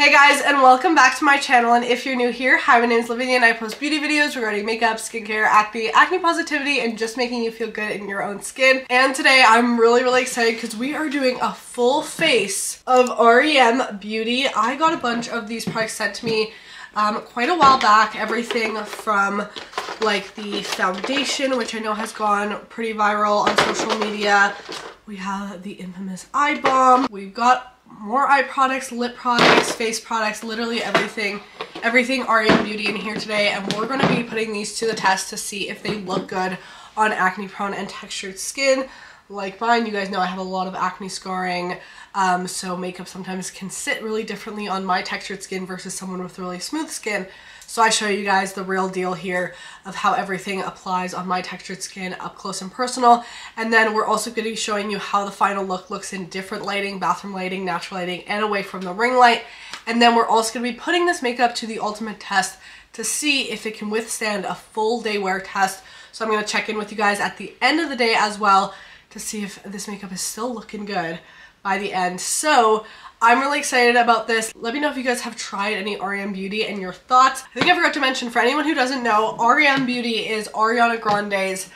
Hey guys and welcome back to my channel and if you're new here, hi my name is Lavinia and I post beauty videos regarding makeup, skincare, acne, acne positivity and just making you feel good in your own skin. And today I'm really really excited because we are doing a full face of REM Beauty. I got a bunch of these products sent to me um, quite a while back. Everything from like the foundation which I know has gone pretty viral on social media. We have the infamous eye balm. We've got more eye products, lip products, face products, literally everything, everything REM Beauty in here today. And we're going to be putting these to the test to see if they look good on acne prone and textured skin like mine. You guys know I have a lot of acne scarring, um, so makeup sometimes can sit really differently on my textured skin versus someone with really smooth skin. So I show you guys the real deal here of how everything applies on my textured skin up close and personal. And then we're also going to be showing you how the final look looks in different lighting, bathroom lighting, natural lighting, and away from the ring light. And then we're also going to be putting this makeup to the ultimate test to see if it can withstand a full day wear test. So I'm going to check in with you guys at the end of the day as well to see if this makeup is still looking good by the end. So I'm really excited about this. Let me know if you guys have tried any REM Beauty and your thoughts. I think I forgot to mention, for anyone who doesn't know, REM Beauty is Ariana Grande's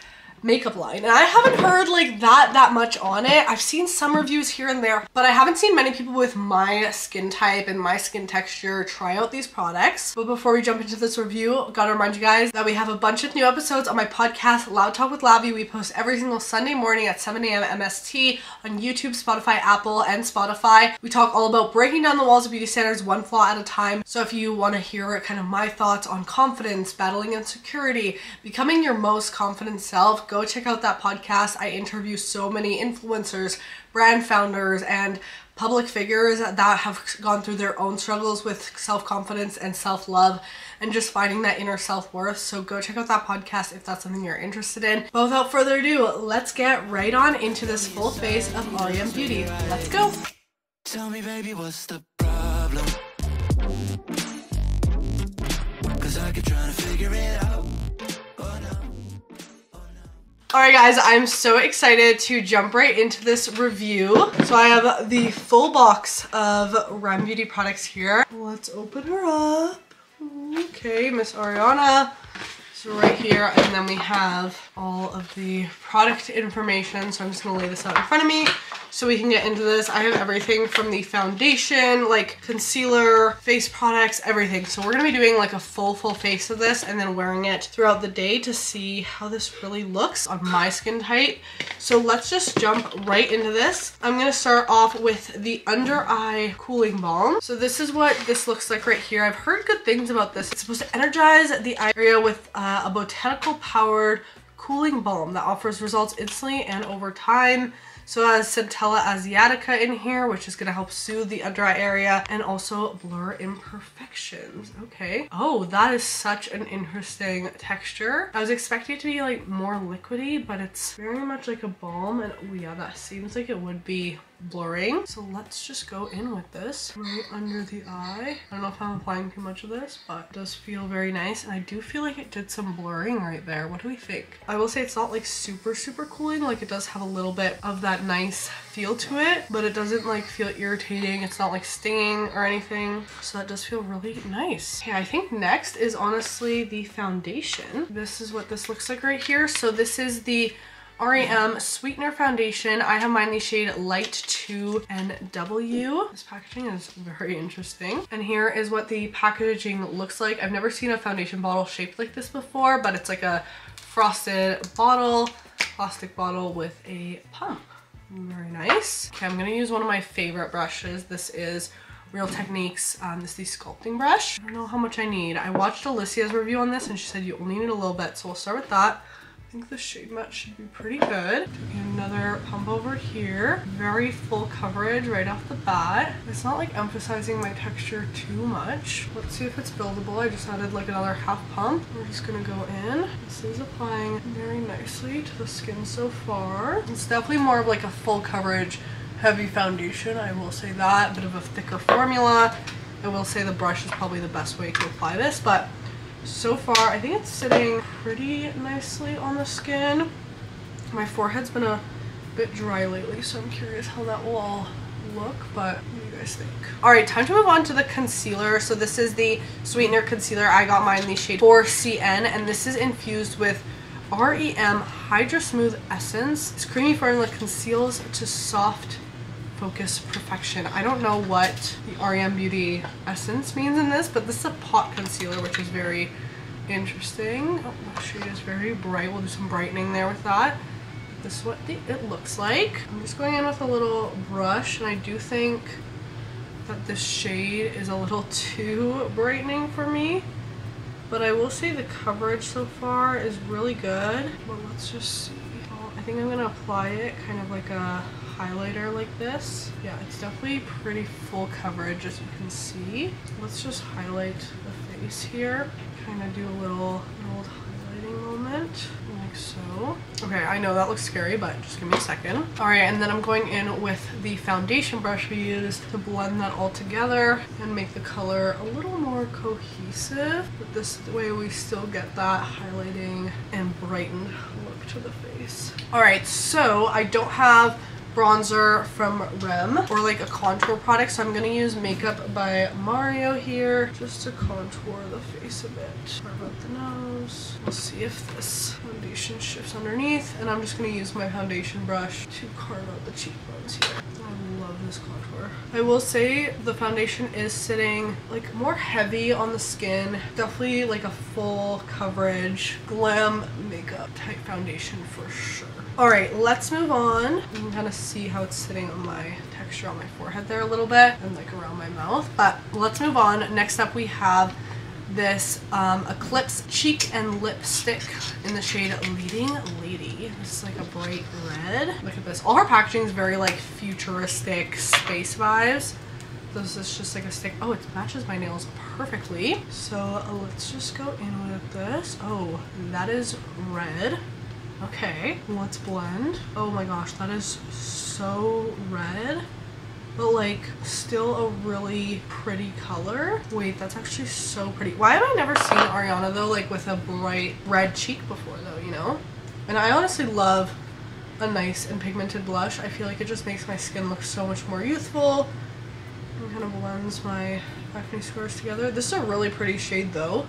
makeup line. And I haven't heard like that that much on it. I've seen some reviews here and there, but I haven't seen many people with my skin type and my skin texture try out these products. But before we jump into this review, gotta remind you guys that we have a bunch of new episodes on my podcast, Loud Talk with Lavi. We post every single Sunday morning at 7 a.m. MST on YouTube, Spotify, Apple, and Spotify. We talk all about breaking down the walls of beauty standards one flaw at a time. So if you want to hear kind of my thoughts on confidence, battling insecurity, becoming your most confident self, go check out that podcast. I interview so many influencers, brand founders, and public figures that have gone through their own struggles with self-confidence and self-love and just finding that inner self-worth. So go check out that podcast if that's something you're interested in. But without further ado, let's get right on into this full face of REM Beauty. Let's go. Tell me baby what's the problem? Cause I keep trying to figure it out. Alright guys, I'm so excited to jump right into this review. So I have the full box of REM Beauty products here. Let's open her up. Okay, Miss Ariana. So right here, and then we have all of the product information. So I'm just gonna lay this out in front of me so we can get into this. I have everything from the foundation, like concealer, face products, everything. So we're gonna be doing like a full, full face of this and then wearing it throughout the day to see how this really looks on my skin type. So let's just jump right into this. I'm gonna start off with the under eye cooling balm. So this is what this looks like right here. I've heard good things about this. It's supposed to energize the eye area with uh, a botanical powered cooling balm that offers results instantly and over time. So it has Centella asiatica in here, which is going to help soothe the under eye area and also blur imperfections. Okay. Oh, that is such an interesting texture. I was expecting it to be like more liquidy, but it's very much like a balm. And oh yeah, that seems like it would be blurring. So let's just go in with this right under the eye. I don't know if I'm applying too much of this, but it does feel very nice. And I do feel like it did some blurring right there. What do we think? I will say it's not like super, super cooling. Like it does have a little bit of that nice feel to it, but it doesn't like feel irritating. It's not like stinging or anything. So that does feel really nice. Okay, I think next is honestly the foundation. This is what this looks like right here. So this is the REM Sweetener Foundation. I have mine in the shade Light 2NW. This packaging is very interesting. And here is what the packaging looks like. I've never seen a foundation bottle shaped like this before, but it's like a frosted bottle, plastic bottle with a pump. Very nice. Okay, I'm gonna use one of my favorite brushes. This is Real Techniques. Um, this is the sculpting brush. I don't know how much I need. I watched Alicia's review on this and she said you only need a little bit, so we'll start with that think the shade match should be pretty good. another pump over here. Very full coverage right off the bat. It's not like emphasizing my texture too much. Let's see if it's buildable. I just added like another half pump. We're just gonna go in. This is applying very nicely to the skin so far. It's definitely more of like a full coverage heavy foundation. I will say that. A bit of a thicker formula. I will say the brush is probably the best way to apply this, but so far, I think it's sitting pretty nicely on the skin. My forehead's been a bit dry lately, so I'm curious how that will all look, but what do you guys think? All right, time to move on to the concealer. So this is the Sweetener Concealer. I got mine in the shade 4CN, and this is infused with REM Hydra Smooth Essence. It's creamy formula conceals to soft focus perfection. I don't know what the REM Beauty Essence means in this, but this is a pot concealer, which is very interesting. Oh, my shade is very bright. We'll do some brightening there with that. This is what the, it looks like. I'm just going in with a little brush, and I do think that this shade is a little too brightening for me. But I will say the coverage so far is really good. But let's just see. I think I'm going to apply it kind of like a highlighter like this. Yeah, it's definitely pretty full coverage as you can see. Let's just highlight the face here. Kind of do a little, little highlighting moment like so. Okay, I know that looks scary, but just give me a second. All right, and then I'm going in with the foundation brush we used to blend that all together and make the color a little more cohesive. But this way we still get that highlighting and brightened look to the face. All right, so I don't have bronzer from Rem or like a contour product. So I'm going to use Makeup by Mario here just to contour the face a bit. Carve out the nose. We'll see if this foundation shifts underneath. And I'm just going to use my foundation brush to carve out the cheekbones here. This contour. I will say the foundation is sitting like more heavy on the skin. Definitely like a full coverage glam makeup type foundation for sure. All right, let's move on. You can kind of see how it's sitting on my texture on my forehead there a little bit and like around my mouth. But let's move on. Next up we have this um, Eclipse Cheek and Lipstick in the shade Leading Lady. This is like a bright red. Look at this. All her packaging is very like futuristic space vibes. This is just like a stick. Oh, it matches my nails perfectly. So let's just go in with this. Oh, that is red. Okay, let's blend. Oh my gosh, that is so red, but like still a really pretty color. Wait, that's actually so pretty. Why have I never seen Ariana though like with a bright red cheek before though, you know? And I honestly love a nice and pigmented blush. I feel like it just makes my skin look so much more youthful and kind of blends my acne scars together. This is a really pretty shade though.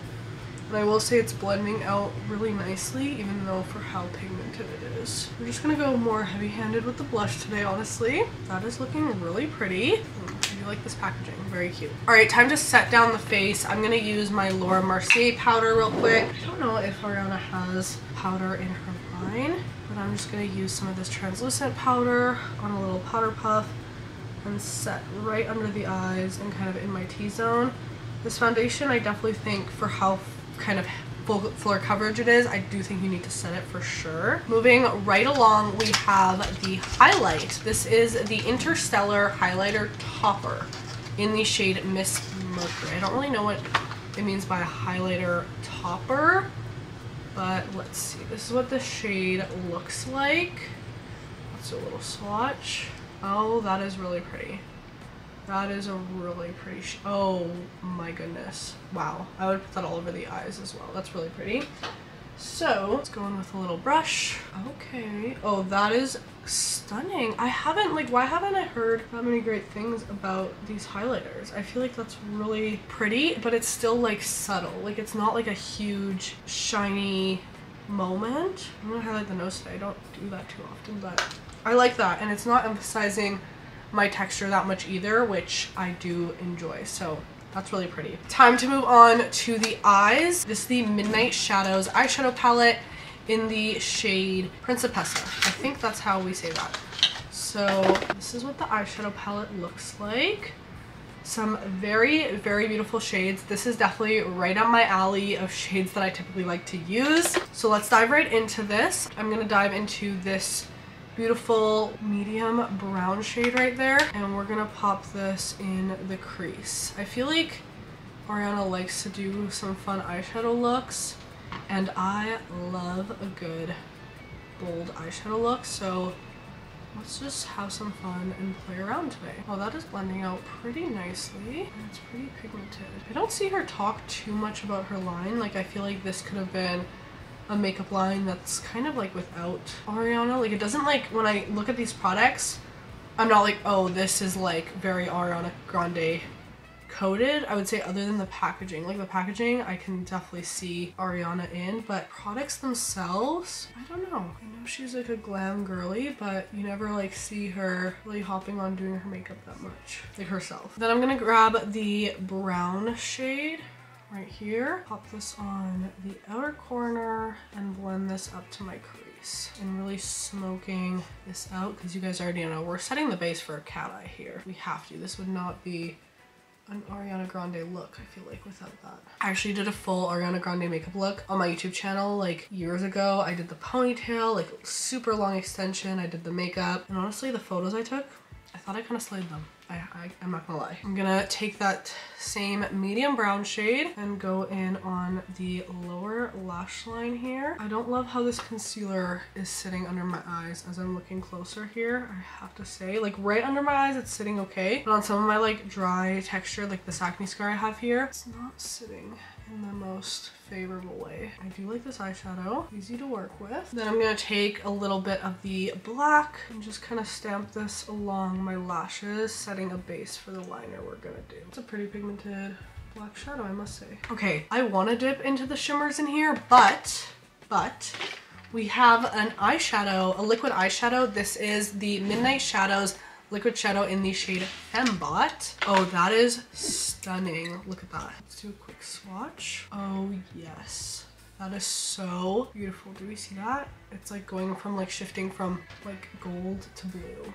And I will say it's blending out really nicely, even though for how pigmented it is. We're just gonna go more heavy-handed with the blush today, honestly. That is looking really pretty. Mm, I do like this packaging, very cute. All right, time to set down the face. I'm gonna use my Laura Mercier powder real quick. I don't know if Ariana has powder in her line, but I'm just gonna use some of this translucent powder on a little powder puff and set right under the eyes and kind of in my T-zone. This foundation, I definitely think for how kind of full floor coverage it is, I do think you need to set it for sure. Moving right along, we have the highlight. This is the Interstellar Highlighter Topper in the shade Miss Mercury. I don't really know what it means by a highlighter topper, but let's see. This is what the shade looks like. Let's do a little swatch. Oh, that is really pretty. That is a really pretty Oh my goodness. Wow. I would put that all over the eyes as well. That's really pretty. So, let's go in with a little brush. Okay. Oh, that is stunning. I haven't, like, why haven't I heard that many great things about these highlighters? I feel like that's really pretty, but it's still, like, subtle. Like, it's not, like, a huge, shiny moment. I'm gonna highlight the nose today. I don't do that too often, but I like that. And it's not emphasizing my texture that much either, which I do enjoy. So that's really pretty. Time to move on to the eyes. This is the Midnight Shadows eyeshadow palette in the shade Principessa. I think that's how we say that. So this is what the eyeshadow palette looks like. Some very, very beautiful shades. This is definitely right up my alley of shades that I typically like to use. So let's dive right into this. I'm gonna dive into this beautiful medium brown shade right there. And we're gonna pop this in the crease. I feel like Ariana likes to do some fun eyeshadow looks and I love a good bold eyeshadow look. So let's just have some fun and play around today. Oh, that is blending out pretty nicely. It's pretty pigmented. I don't see her talk too much about her line. Like I feel like this could have been a makeup line that's kind of like without Ariana. Like it doesn't like, when I look at these products, I'm not like, oh, this is like very Ariana Grande coated. I would say other than the packaging. Like the packaging, I can definitely see Ariana in, but products themselves, I don't know. I know she's like a glam girly, but you never like see her really hopping on doing her makeup that much, like herself. Then I'm gonna grab the brown shade right here. Pop this on the outer corner and blend this up to my crease. And really smoking this out because you guys already know we're setting the base for a cat eye here. We have to. This would not be an Ariana Grande look, I feel like, without that. I actually did a full Ariana Grande makeup look on my YouTube channel like years ago. I did the ponytail, like super long extension. I did the makeup. And honestly, the photos I took, I thought I kind of slayed them. I, I, I'm not gonna lie. I'm gonna take that same medium brown shade and go in on the lower lash line here. I don't love how this concealer is sitting under my eyes as I'm looking closer here, I have to say. Like right under my eyes, it's sitting okay. But on some of my like dry texture, like this acne scar I have here, it's not sitting in the most favorable way. I do like this eyeshadow, easy to work with. Then I'm gonna take a little bit of the black and just kind of stamp this along my lashes, setting a base for the liner we're gonna do. It's a pretty pigmented black shadow, I must say. Okay, I wanna dip into the shimmers in here, but, but, we have an eyeshadow, a liquid eyeshadow. This is the Midnight Shadows liquid shadow in the shade Fembot. Oh, that is stunning. Look at that. Let's do a quick swatch. Oh, yes. That is so beautiful. Do we see that? It's like going from like shifting from like gold to blue.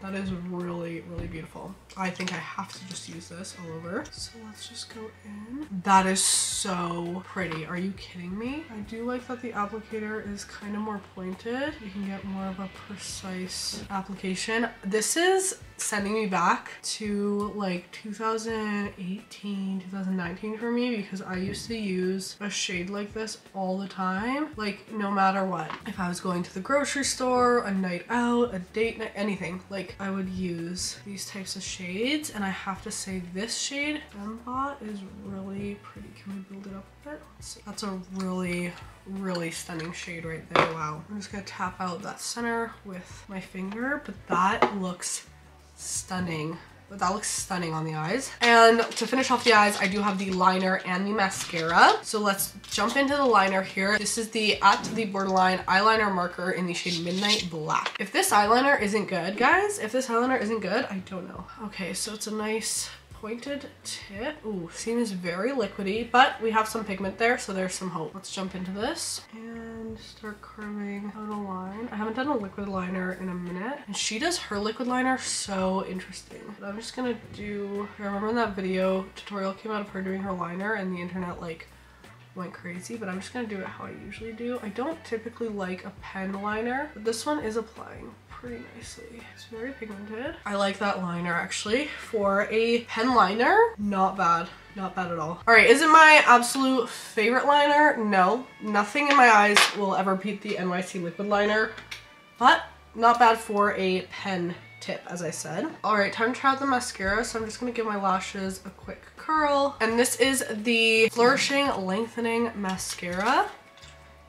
That is really, really beautiful. I think I have to just use this all over. So let's just go in. That is so pretty. Are you kidding me? I do like that the applicator is kind of more pointed. You can get more of a precise application. This is sending me back to like 2018 2019 for me because I used to use a shade like this all the time. Like no matter what. If I was going to the grocery store a night out a date night anything like I would use these types of shades. And I have to say this shade Fembot is really pretty. Can we build it up a bit? That's a really really stunning shade right there. Wow. I'm just gonna tap out that center with my finger but that looks stunning. That looks stunning on the eyes. And to finish off the eyes, I do have the liner and the mascara. So let's jump into the liner here. This is the At the Borderline eyeliner marker in the shade Midnight Black. If this eyeliner isn't good, guys, if this eyeliner isn't good, I don't know. Okay, so it's a nice pointed tip. Ooh, seems very liquidy, but we have some pigment there, so there's some hope. Let's jump into this and start carving out a line. I haven't done a liquid liner in a minute, and she does her liquid liner so interesting. But I'm just gonna do, I remember that video tutorial came out of her doing her liner and the internet like went crazy, but I'm just gonna do it how I usually do. I don't typically like a pen liner, but this one is applying pretty nicely. It's very pigmented. I like that liner actually. For a pen liner, not bad. Not bad at all. All right, is it my absolute favorite liner? No. Nothing in my eyes will ever beat the NYC liquid liner, but not bad for a pen tip, as I said. All right, time to try out the mascara. So I'm just gonna give my lashes a quick curl. And this is the Flourishing Lengthening Mascara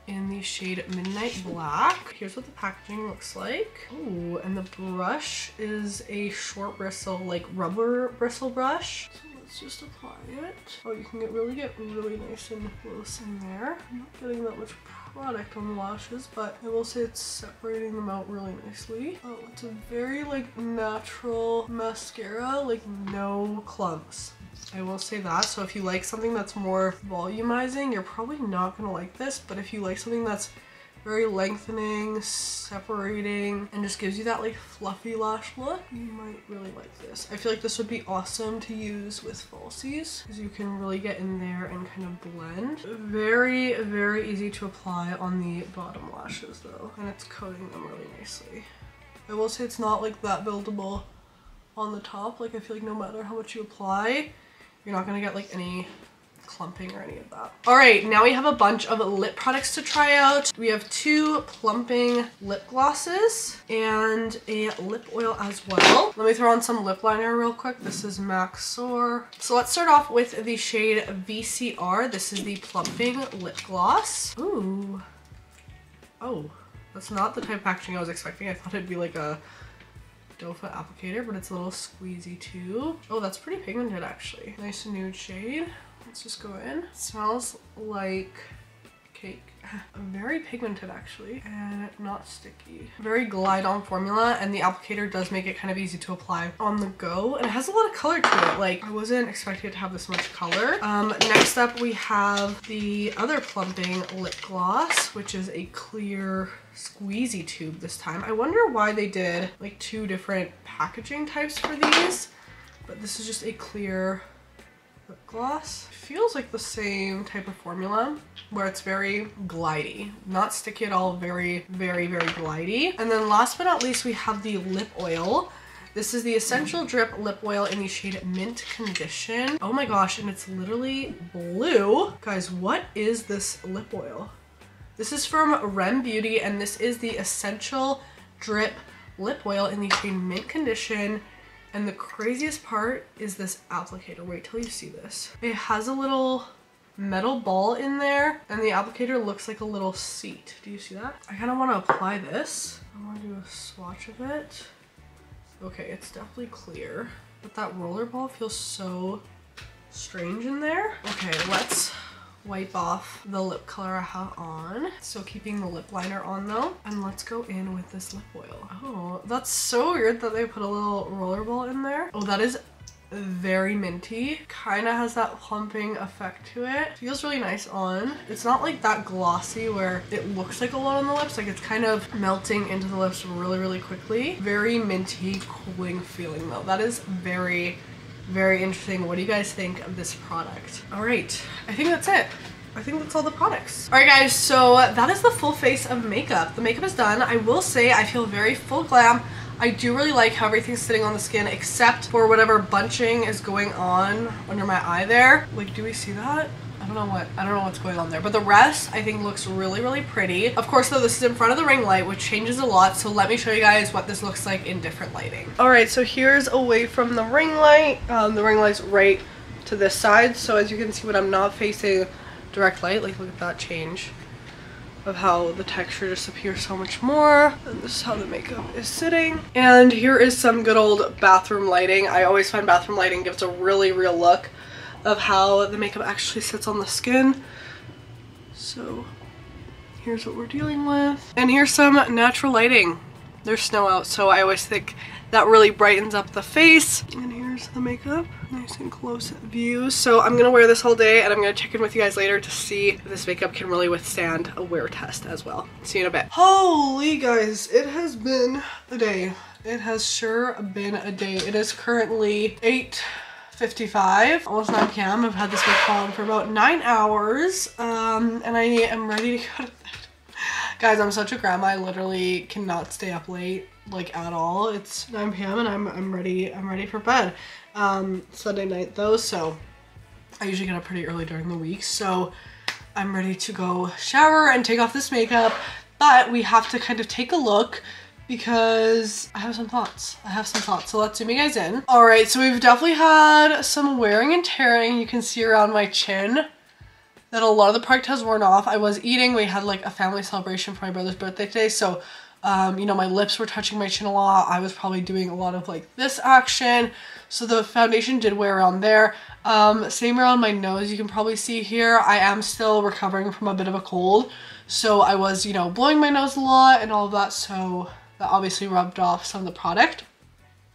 in the shade Midnight Black. Here's what the packaging looks like. Ooh, and the brush is a short bristle, like rubber bristle brush. So let's just apply it. Oh, you can get really get really nice and close in there. I'm not getting that much product on the lashes, but I will say it's separating them out really nicely. Oh, it's a very like natural mascara, like no clumps. I will say that. So if you like something that's more volumizing, you're probably not gonna like this, but if you like something that's very lengthening, separating, and just gives you that like fluffy lash look, you might really like this. I feel like this would be awesome to use with falsies because you can really get in there and kind of blend. Very, very easy to apply on the bottom lashes though, and it's coating them really nicely. I will say it's not like that buildable on the top. Like I feel like no matter how much you apply, you're not gonna get like any clumping or any of that. All right, now we have a bunch of lip products to try out. We have two plumping lip glosses and a lip oil as well. Let me throw on some lip liner real quick. This is MAC Soar. So let's start off with the shade VCR. This is the plumping lip gloss. Ooh. Oh, that's not the type of packaging I was expecting. I thought it'd be like a foot applicator, but it's a little squeezy too. Oh, that's pretty pigmented actually. Nice nude shade. Let's just go in. It smells like cake. Very pigmented actually and not sticky. Very glide on formula and the applicator does make it kind of easy to apply on the go and it has a lot of color to it. Like I wasn't expecting it to have this much color. Um, next up we have the other plumping lip gloss which is a clear squeezy tube this time. I wonder why they did like two different packaging types for these but this is just a clear lip gloss. Feels like the same type of formula where it's very glidey. Not sticky at all, very, very, very glidey. And then last but not least, we have the lip oil. This is the Essential Drip Lip Oil in the shade Mint Condition. Oh my gosh, and it's literally blue. Guys, what is this lip oil? This is from Rem Beauty and this is the Essential Drip Lip Oil in the shade Mint Condition. And the craziest part is this applicator. Wait till you see this. It has a little metal ball in there and the applicator looks like a little seat. Do you see that? I kind of want to apply this. I want to do a swatch of it. Okay, it's definitely clear, but that roller ball feels so strange in there. Okay, let's wipe off the lip color I have on. Still keeping the lip liner on though. And let's go in with this lip oil. Oh, that's so weird that they put a little rollerball in there. Oh, that is very minty. Kind of has that plumping effect to it. Feels really nice on. It's not like that glossy where it looks like a lot on the lips. Like it's kind of melting into the lips really, really quickly. Very minty, cooling feeling though. That is very very interesting. What do you guys think of this product? All right, I think that's it. I think that's all the products. All right guys, so that is the full face of makeup. The makeup is done. I will say I feel very full glam. I do really like how everything's sitting on the skin except for whatever bunching is going on under my eye there. Like, do we see that? Don't know what I don't know what's going on there but the rest I think looks really really pretty. Of course though this is in front of the ring light which changes a lot so let me show you guys what this looks like in different lighting. All right so here's away from the ring light. Um, the ring light's right to this side so as you can see when I'm not facing direct light like look at that change of how the texture just appears so much more. And this is how the makeup is sitting. And here is some good old bathroom lighting. I always find bathroom lighting gives a really real look of how the makeup actually sits on the skin. So here's what we're dealing with. And here's some natural lighting. There's snow out, so I always think that really brightens up the face. And here's the makeup, nice and close view. So I'm gonna wear this all day and I'm gonna check in with you guys later to see if this makeup can really withstand a wear test as well. See you in a bit. Holy guys, it has been a day. It has sure been a day. It is currently 8 55, almost 9 p.m. I've had this makeup on for about 9 hours um, and I am ready to go to bed. Guys, I'm such a grandma. I literally cannot stay up late like at all. It's 9 p.m. and I'm, I'm ready I'm ready for bed. Um, Sunday night though, so I usually get up pretty early during the week. So I'm ready to go shower and take off this makeup. But we have to kind of take a look because I have some thoughts. I have some thoughts. So let's zoom you guys in. All right, so we've definitely had some wearing and tearing. You can see around my chin that a lot of the product has worn off. I was eating. We had like a family celebration for my brother's birthday today. So, um, you know, my lips were touching my chin a lot. I was probably doing a lot of like this action. So the foundation did wear around there. Um, same around my nose. You can probably see here. I am still recovering from a bit of a cold. So I was, you know, blowing my nose a lot and all of that. So that obviously rubbed off some of the product.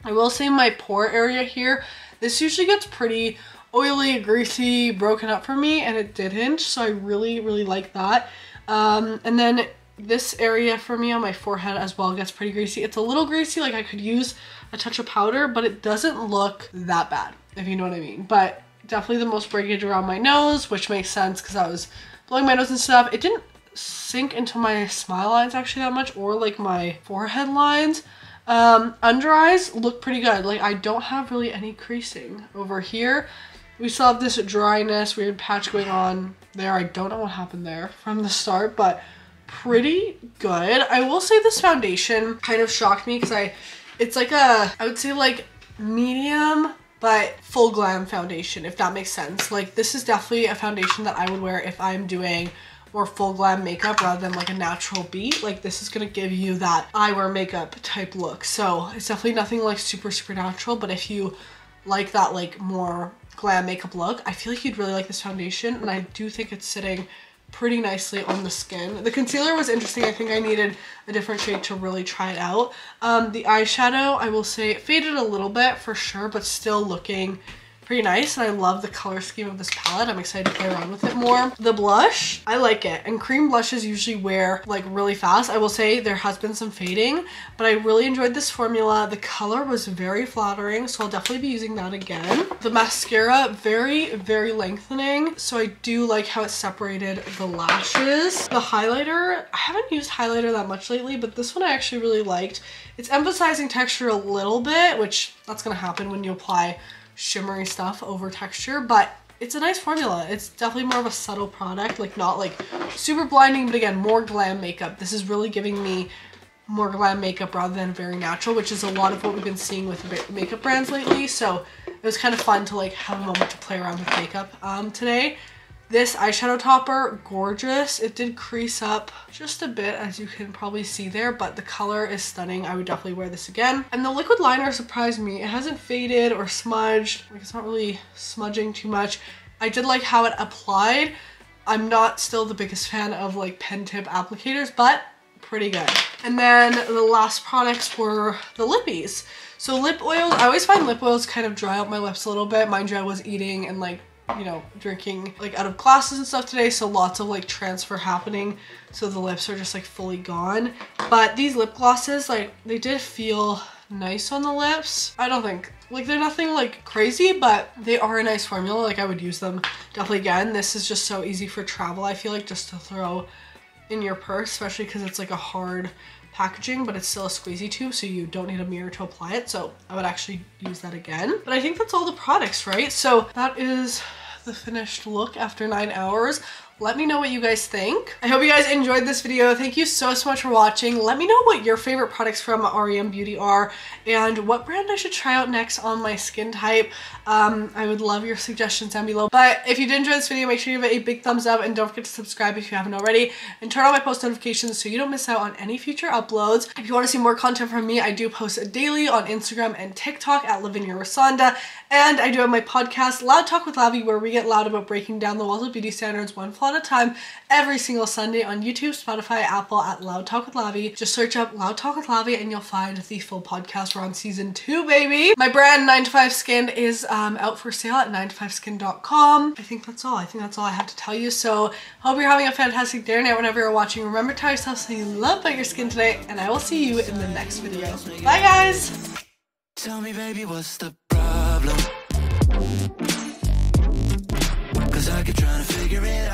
I will say my pore area here, this usually gets pretty oily, greasy, broken up for me, and it didn't, so I really, really like that. Um, and then this area for me on my forehead as well gets pretty greasy. It's a little greasy, like I could use a touch of powder, but it doesn't look that bad, if you know what I mean. But definitely the most breakage around my nose, which makes sense because I was blowing my nose and stuff. It didn't sink into my smile lines actually that much or like my forehead lines. Um, under eyes look pretty good. Like I don't have really any creasing over here. We still have this dryness, weird patch going on there. I don't know what happened there from the start, but pretty good. I will say this foundation kind of shocked me because I, it's like a, I would say like medium but full glam foundation if that makes sense like this is definitely a foundation that I would wear if I'm doing more full glam makeup rather than like a natural beat, like this is gonna give you that eyewear makeup type look. So it's definitely nothing like super, super natural, but if you like that like more glam makeup look, I feel like you'd really like this foundation and I do think it's sitting pretty nicely on the skin. The concealer was interesting. I think I needed a different shade to really try it out. Um, the eyeshadow, I will say, faded a little bit for sure, but still looking pretty nice and I love the color scheme of this palette. I'm excited to play around with it more. The blush, I like it. And cream blushes usually wear like really fast. I will say there has been some fading, but I really enjoyed this formula. The color was very flattering, so I'll definitely be using that again. The mascara, very, very lengthening. So I do like how it separated the lashes. The highlighter, I haven't used highlighter that much lately, but this one I actually really liked. It's emphasizing texture a little bit, which that's gonna happen when you apply shimmery stuff over texture, but it's a nice formula. It's definitely more of a subtle product, like not like super blinding, but again, more glam makeup. This is really giving me more glam makeup rather than very natural, which is a lot of what we've been seeing with makeup brands lately. So it was kind of fun to like have a moment to play around with makeup um, today. This eyeshadow topper, gorgeous. It did crease up just a bit as you can probably see there, but the color is stunning. I would definitely wear this again. And the liquid liner surprised me. It hasn't faded or smudged. Like it's not really smudging too much. I did like how it applied. I'm not still the biggest fan of like pen tip applicators, but pretty good. And then the last products were the lippies. So lip oils, I always find lip oils kind of dry out my lips a little bit. Mind you, I was eating and like you know, drinking like out of glasses and stuff today. So lots of like transfer happening. So the lips are just like fully gone. But these lip glosses, like they did feel nice on the lips. I don't think like they're nothing like crazy, but they are a nice formula. Like I would use them definitely again. This is just so easy for travel. I feel like just to throw in your purse, especially because it's like a hard packaging, but it's still a squeezy tube, so you don't need a mirror to apply it. So I would actually use that again. But I think that's all the products, right? So that is the finished look after nine hours. Let me know what you guys think. I hope you guys enjoyed this video. Thank you so, so much for watching. Let me know what your favorite products from REM Beauty are and what brand I should try out next on my skin type. Um, I would love your suggestions down below. But if you did enjoy this video, make sure you give it a big thumbs up and don't forget to subscribe if you haven't already and turn on my post notifications so you don't miss out on any future uploads. If you want to see more content from me, I do post daily on Instagram and TikTok at Lavinia Rusanda and I do have my podcast, Loud Talk with Lavi, where we get loud about breaking down the walls of beauty standards one at a time every single Sunday on YouTube, Spotify, Apple at Loud Talk with Lavi. Just search up Loud Talk with Lavi and you'll find the full podcast. We're on season two, baby. My brand 9 to 5 Skin is um, out for sale at 9to5skin.com. I think that's all. I think that's all I have to tell you. So hope you're having a fantastic day night whenever you're watching. Remember to tell yourself something you love about your skin today and I will see you in the next video. Bye guys! Tell me baby what's the problem Cause I keep trying to figure it out